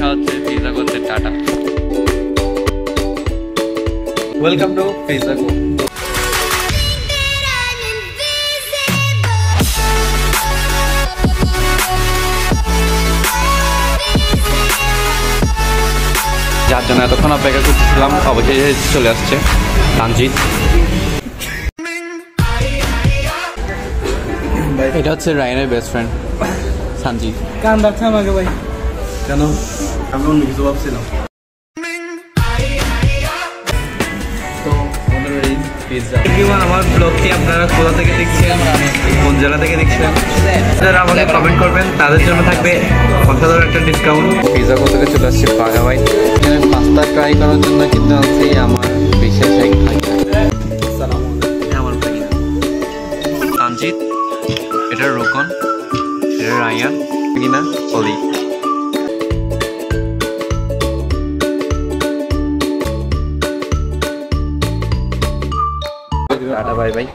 দেখা হচ্ছে pizza tata welcome to pizza যার জন্য এতক্ষণ অপেক্ষা করতেছিলাম অবশেষে চলে আসছে তানজিৎ। এটা হচ্ছে রায়নের বেস্ট ফ্রেন্ড সানজিৎ কান রাখছে আমাকে ভাই। কেন? আমি অন্য কিছু ভাবছিলাম। আমার ব্লগটি আপনারা কোথা থেকে দেখছেন? কোন জেলা থেকে দেখছেন? যারা আমাকে কমেন্ট করবেন তাদের জন্য থাকবে অসাধারণ একটা ডিসকাউন্ট পিজা কোথাকে চলে আসছে? এখানে পাস্তা ট্রাই করার জন্য কিন্তু আনছি আমার বিশেষ এক ভাই। আমার এটা রোকন এটা রায়ান কিনা অলি। Dạ, đã bye bye